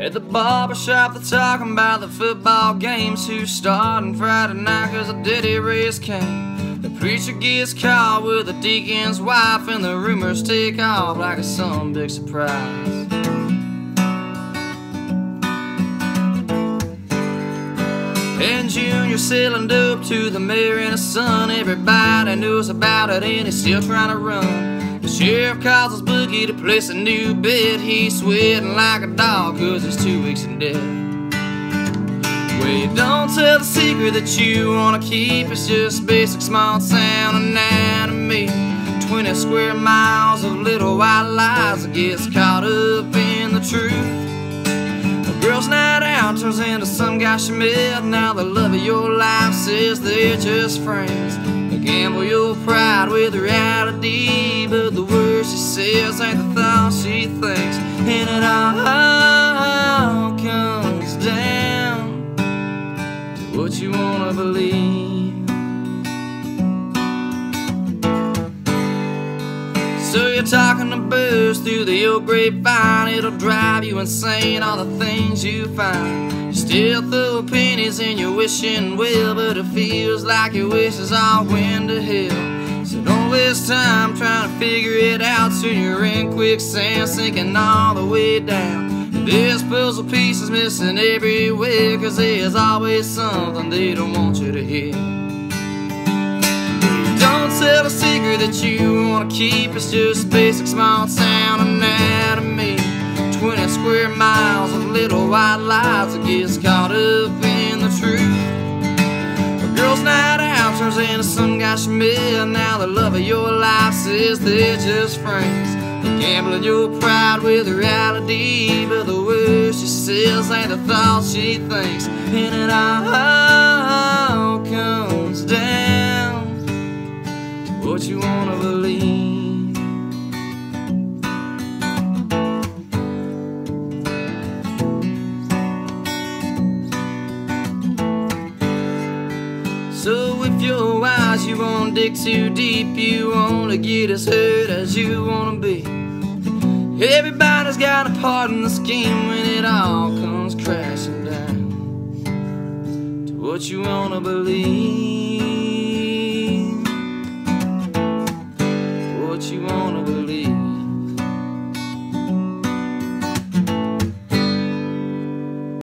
At the barber shop, they're talking about the football games. Who's starting Friday night cause a daddy race came. The preacher gets caught with the deacon's wife, and the rumors take off like some big surprise. And Junior selling dope to the mayor and his son. Everybody knows about it, and he's still trying to run. The sheriff calls his bookie to place a new bid. He's sweating like a dog, cause he's two weeks in debt. Well, you don't tell the secret that you wanna keep. It's just basic small town anatomy. 20 square miles of little white lies that gets caught up in the truth. Girl's night out turns into some guy she met. Now the love of your life says they're just friends. Gamble your pride with reality, but the words she says ain't the thoughts she thinks. And it all you're talking to booze through the old grapevine. It'll drive you insane, all the things you find. You still throw pennies in your wishing well But it feels like your wishes all went to hell. So don't waste time trying to figure it out. Soon you're in quicksand, sinking all the way down. This puzzle piece is missing everywhere Cause there's always something they don't want you to hear a secret that you wanna keep. It's just basic small town anatomy. 20 square miles of little white lies that gets caught up in the truth. A girl's night out turns into some guy she met. Now the love of your life says they're just friends. You're gambling your pride with reality, but the words she says ain't the thoughts she thinks. And it all what you wanna believe. So if you're wise, you won't dig too deep. You wanna get as hurt as you wanna be. Everybody's got a part in the scheme when it all comes crashing down to what you wanna believe.